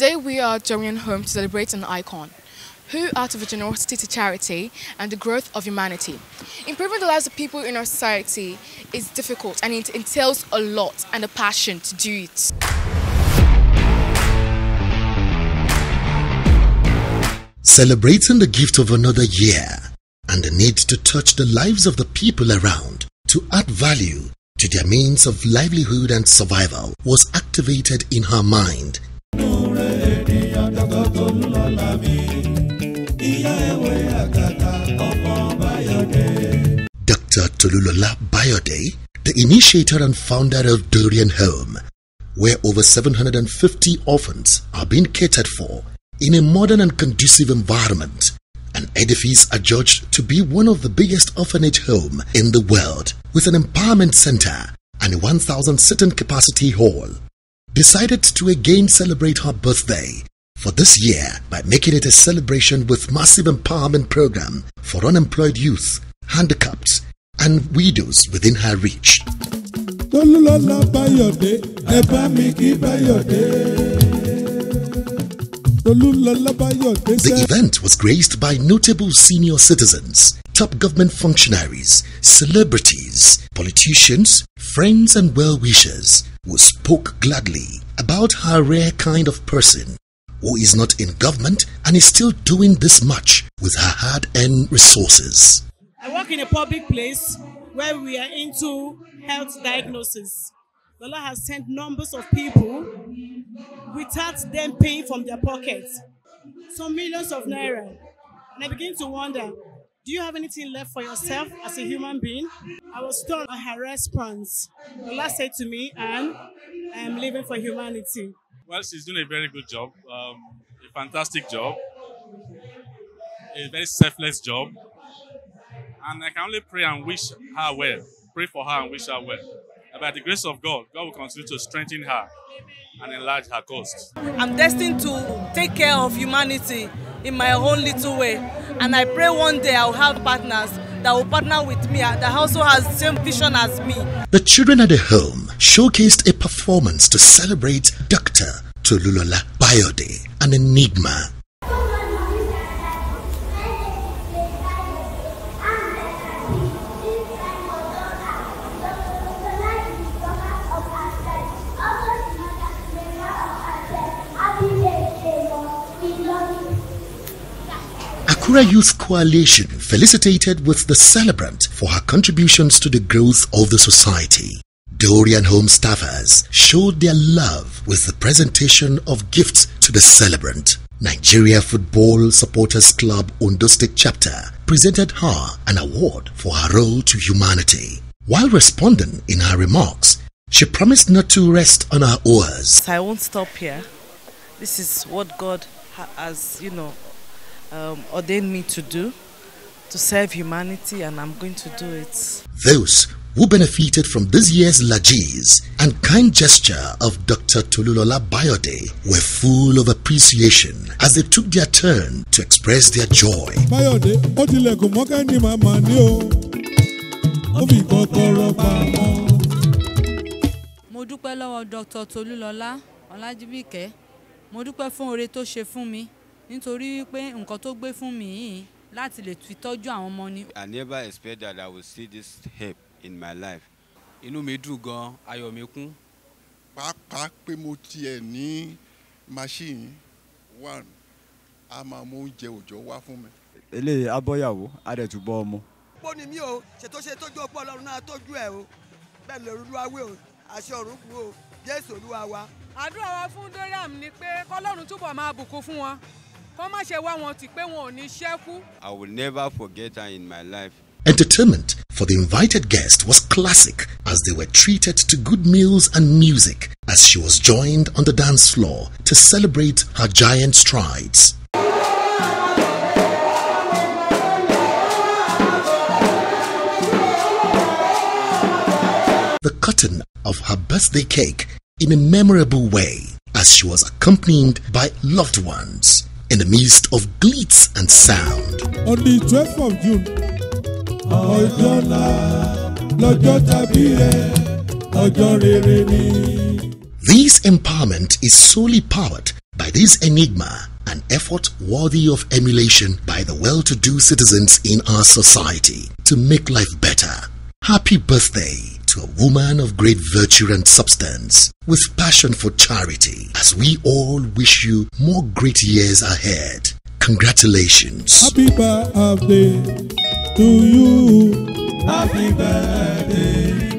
Today we are joining home to celebrate an icon who, out of generosity to charity and the growth of humanity, improving the lives of people in our society is difficult and it entails a lot and a passion to do it. Celebrating the gift of another year and the need to touch the lives of the people around to add value to their means of livelihood and survival was activated in her mind. Dr. Tolulola Bayode, the initiator and founder of Dorian Home, where over 750 orphans are being catered for in a modern and conducive environment. An edifice adjudged to be one of the biggest orphanage home in the world with an empowerment center and a 1000 sitting capacity hall. Decided to again celebrate her birthday for this year by making it a celebration with massive empowerment program for unemployed youth, handicapped and widows within her reach. tolúlọ́lá báyọ̀dé ẹ bá mi kí báyọ̀dé. The event was graced by notable senior citizens, top government functionaries, celebrities, politicians, friends, and well wishers who spoke gladly about her rare kind of person who is not in government and is still doing this much with her hard earned resources. I work in a public place where we are into health diagnosis. The has sent numbers of people without them paying from their pockets. Some millions of naira. And I begin to wonder, do you have anything left for yourself as a human being? I was stunned by her response. The said to me, and I am living for humanity. Well, she's doing a very good job, um, a fantastic job, a very selfless job. And I can only pray and wish her well, pray for her and wish her well. And by the grace of God, God will continue to strengthen her and enlarge her coast. I'm destined to take care of humanity in my own little way. And I pray one day I'll have partners that will partner with me that also has the same vision as me. The children at the home showcased a performance to celebrate Dr. Tolulola Bayode, an enigma. Akure Youth Coalition felicitated with the celebrant for her contributions to the growth of the society. Dorian Home staffers showed their love with the presentation of gifts to the celebrant. Nigeria Football Supporters Club Ondo State Chapter presented her an award for her role to humanity. While responding in her remarks, she promised not to rest on her oars. I won't stop here. This is what God has, you know, um, ordained me to do, to serve humanity, and I'm going to do it. Those who benefited from this year's Lajis and kind gesture of Dr. Tolulola Bayode were full of appreciation as they took their turn to express their joy. báyọ̀dé ó tilẹ̀kùn mọ́kẹ́ ní màmá ní o. ó fi kọ́kọ́rọ́ pamọ́. mo dúpẹ́ lọ́wọ́ dr tolúlọ́lá ọlájíbíkẹ́ mo dúpẹ́ fún oore tó ṣe fún mi nítorí pé nǹkan tó gbé fún mi yìí láti lè fi tọ́jú àwọn ọmọ ni I never expect that I will see this help in my life. inú mi dùn gan ayọ̀ mi kún pàápàá pé mo tiẹ̀ ní machine one a máa mú oúnjẹ òòjọ́ wá fún mi. eléyìí abọ́yàwó adẹ̀túbọ̀ ọmọ. pọ́ ni mí o ṣètò ṣe tójú ọpọ ọlọ́run náà tójú ẹ̀ o bẹ́ẹ̀ lè rúdú awé o àṣẹ ọ̀run kú o jésù olúwa wa. àdúrà wa fún doriam ni pé kọlọ́run túbọ̀ máa bùkún fún wọn kó má ṣe wá wọn tì pé wọn ò ní ṣẹ́kù. I will never forget her in my life. Entertainment for the invited guest was classic as they were treated to good meals and music as she was joined on the dance floor to celebrate her giant strides. The cutting of her birthday cake in a memorable way as she was accompanied by loved ones in the midst of glitz and sound. on the twelfth of june. ọjọ́ ńlá lọ́jọ́ tàbí ẹ ọjọ́ rere ni. This empowerment is solely powered by this enigma, an effort worthy of emulation by the well to do citizens in our society to make life better. Happy birthday to a woman of great virtue and substance with passion for charity as we all wish you more great years ahead. Congratulations. Happy birthday to you. Happy birthday to you.